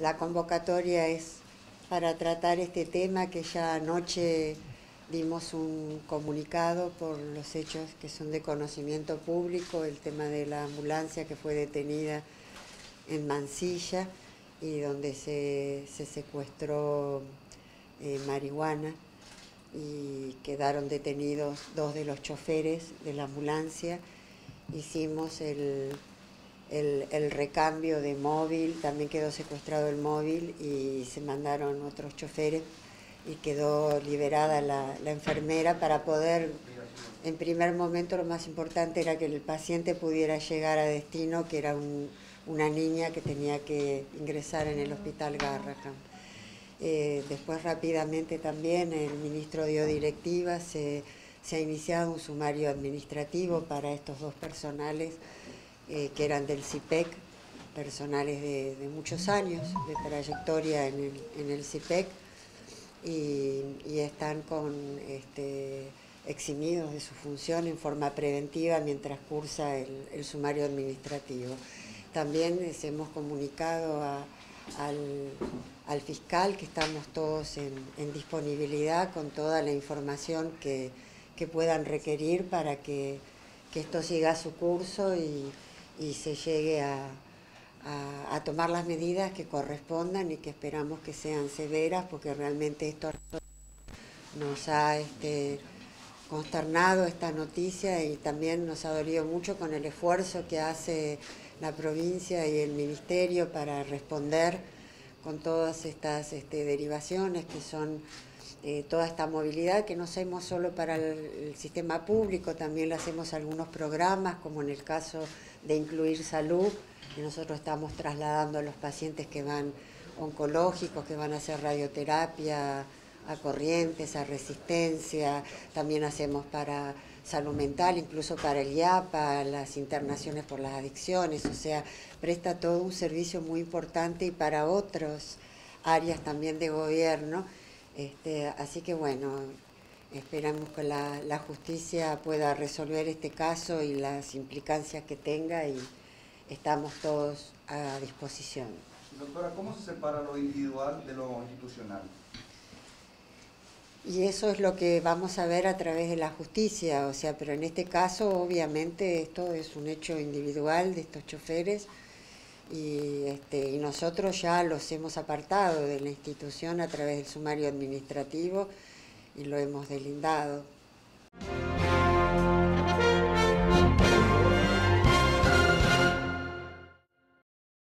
la convocatoria es para tratar este tema que ya anoche dimos un comunicado por los hechos que son de conocimiento público, el tema de la ambulancia que fue detenida en Mansilla y donde se, secuestró eh, marihuana y quedaron detenidos dos de los choferes de la ambulancia. Hicimos el, el, recambio de móvil, también quedó secuestrado el móvil y se mandaron otros choferes y quedó liberada la, enfermera para poder, en primer momento lo más importante era que el paciente pudiera llegar a destino, que era una niña que tenía que ingresar en el hospital Garrahan. Eh, después rápidamente también el ministro dio directivas, se, ha iniciado un sumario administrativo para estos dos personales eh, que eran del CIPEC, personales de, muchos años de trayectoria en el, CIPEC y, están con este, eximidos de su función en forma preventiva mientras cursa el, sumario administrativo. También les hemos comunicado al, fiscal que estamos todos en, disponibilidad con toda la información que, puedan requerir para que, esto siga su curso y se llegue a, a, tomar las medidas que correspondan y que esperamos que sean severas porque realmente esto nos ha este, consternado esta noticia y también nos ha dolido mucho con el esfuerzo que hace la provincia y el ministerio para responder con todas estas este, derivaciones que son eh, toda esta movilidad que no hacemos solo para el, sistema público, también le hacemos algunos programas, como en el caso de incluir salud, y nosotros estamos trasladando a los pacientes que van oncológicos, que van a hacer radioterapia a corrientes, a resistencia, también hacemos para salud mental, incluso para el IAPA, las internaciones por las adicciones, o sea, presta todo un servicio muy importante y para otras áreas también de gobierno. Este, así que bueno, esperamos que la, la justicia pueda resolver este caso y las implicancias que tenga y estamos todos a disposición. Doctora, ¿cómo se separa lo individual de lo institucional? Y eso es lo que vamos a ver a través de la justicia, o sea, pero en este caso obviamente esto es un hecho individual de estos choferes y, este, y nosotros ya los hemos apartado de la institución a través del sumario administrativo y lo hemos delindado.